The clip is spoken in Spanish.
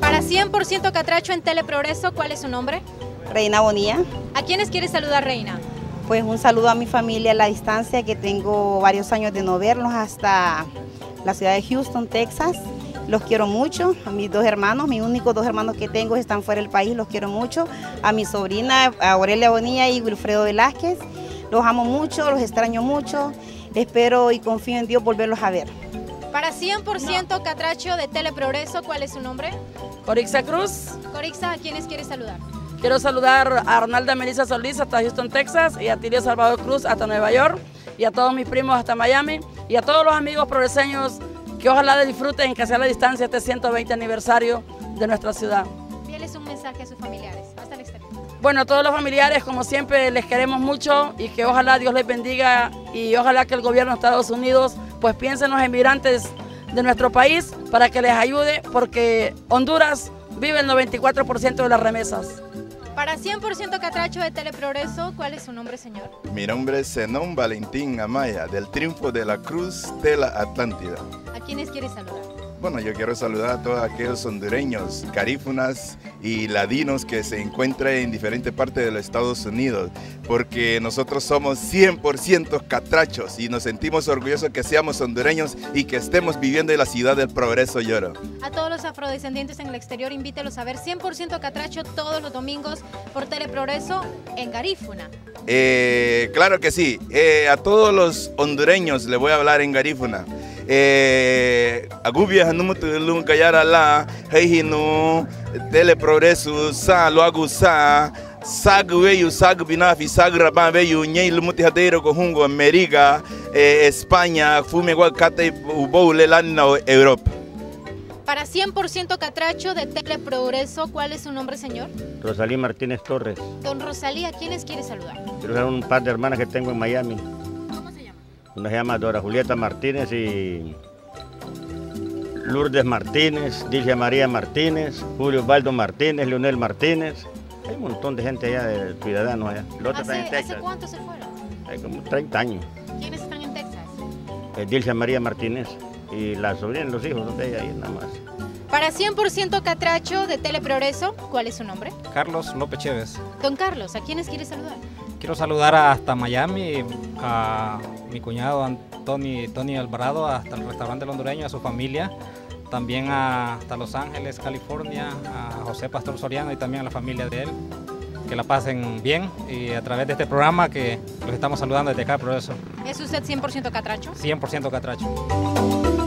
Para 100% Catracho en Teleprogreso, ¿cuál es su nombre? Reina Bonía. ¿A quiénes quiere saludar, Reina? Pues un saludo a mi familia a la distancia, que tengo varios años de no verlos hasta la ciudad de Houston, Texas. Los quiero mucho, a mis dos hermanos, mis únicos dos hermanos que tengo están fuera del país, los quiero mucho. A mi sobrina Aurelia Bonilla y Wilfredo Velázquez, los amo mucho, los extraño mucho. Espero y confío en Dios volverlos a ver. Para 100% Catracho de Teleprogreso, ¿cuál es su nombre? Corixa Cruz. Corixa, ¿a quiénes quiere saludar? Quiero saludar a Arnalda Melissa Solís hasta Houston, Texas, y a Tirio Salvador Cruz hasta Nueva York, y a todos mis primos hasta Miami, y a todos los amigos progreseños que ojalá disfruten, que sea la distancia este 120 aniversario de nuestra ciudad. Envíales un mensaje a sus familiares. Bueno, a todos los familiares, como siempre, les queremos mucho y que ojalá Dios les bendiga y ojalá que el gobierno de Estados Unidos pues piense en los emigrantes de nuestro país para que les ayude porque Honduras vive el 94% de las remesas. Para 100% Catracho de Teleprogreso, ¿cuál es su nombre, señor? Mi nombre es Zenón Valentín Amaya, del Triunfo de la Cruz de la Atlántida. ¿A quiénes quiere saludar? Bueno, yo quiero saludar a todos aquellos hondureños, carífunas y ladinos que se encuentran en diferentes partes de los Estados Unidos, porque nosotros somos 100% catrachos y nos sentimos orgullosos que seamos hondureños y que estemos viviendo en la ciudad del progreso lloro. A todos los afrodescendientes en el exterior, invítelos a ver 100% catracho todos los domingos por Teleprogreso en Garífuna. Eh, claro que sí, eh, a todos los hondureños le voy a hablar en Garífuna. Eh, agubia hanumutu kayara la heihinu teleprogresso sa lo agusa sag veio sag binafi sag raban veio lumuti hadeiro ko hungo América eh, España fume igual kate uboule lana Europa Para 100% Catracho de Teleprogreso, ¿cuál es su nombre, señor? Rosalí Martínez Torres. Don Rosalí, ¿a quiénes quiere saludar? Quiero saludar un par de hermanas que tengo en Miami. Una se llama Dora Julieta Martínez y Lourdes Martínez, Dilcia María Martínez, Julio Osvaldo Martínez, Leonel Martínez. Hay un montón de gente allá, de ciudadanos allá. El otro está en ¿Hace, ¿Hace Texas. cuánto se fueron? Hay como 30 años. ¿Quiénes están en Texas? Eh, Dilcia María Martínez y la sobrina y los hijos de ella ahí nada más. Para 100% Catracho de Teleprogreso, ¿cuál es su nombre? Carlos López Chévez. Don Carlos, ¿a quiénes quiere saludar? Quiero saludar hasta Miami a mi cuñado Antoni, Tony Alvarado, hasta el restaurante El hondureño, a su familia. También a- hasta Los Ángeles, California, a José Pastor Soriano y también a la familia de él. Que la pasen bien y a través de este programa que los estamos saludando desde acá, por eso ¿Es usted 100% Catracho? 100% catracho.